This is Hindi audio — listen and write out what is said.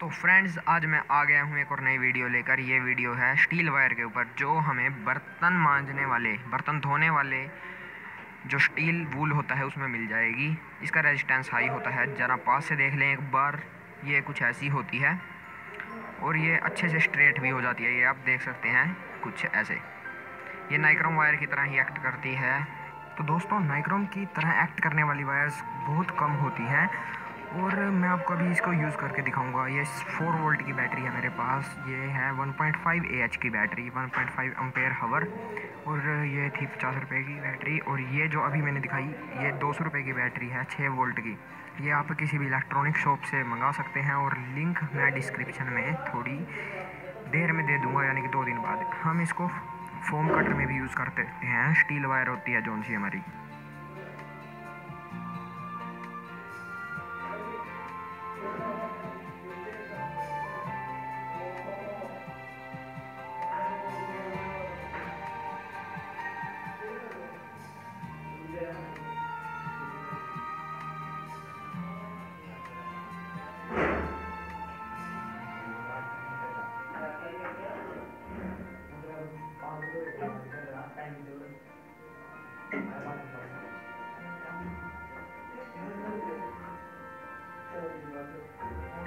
तो फ्रेंड्स आज मैं आ गया हूँ एक और नई वीडियो लेकर। ये वीडियो है स्टील वायर के ऊपर, जो हमें बर्तन मांजने वाले, बर्तन धोने वाले जो स्टील वूल होता है, उसमें मिल जाएगी। इसका रेजिस्टेंस हाई होता है। ज़रा पास से देख लें एक बार, ये कुछ ऐसी होती है और ये अच्छे से स्ट्रेट भी हो जाती है। ये आप देख सकते हैं कुछ ऐसे। ये नाइक्रोम वायर की तरह ही एक्ट करती है। तो दोस्तों नाइक्रोम की तरह एक्ट करने वाली वायर्स बहुत कम होती हैं। और मैं आपको अभी इसको यूज़ करके दिखाऊँगा। ये फोर वोल्ट की बैटरी है मेरे पास। ये है 1.5 पॉइंट की बैटरी 1.5 पॉइंट अम्पेयर हवर और ये थी पचास रुपये की बैटरी। और ये जो अभी मैंने दिखाई, ये दो सौ रुपये की बैटरी है छः वोल्ट की। ये आप किसी भी इलेक्ट्रॉनिक शॉप से मंगा सकते हैं। और लिंक मैं डिस्क्रिप्शन में थोड़ी देर में दे दूँगा, यानी कि दो दिन बाद। हम इसको फोम कटर में भी यूज़ करते हैं। स्टील वायर होती है जौन सी हमारी। Thank you.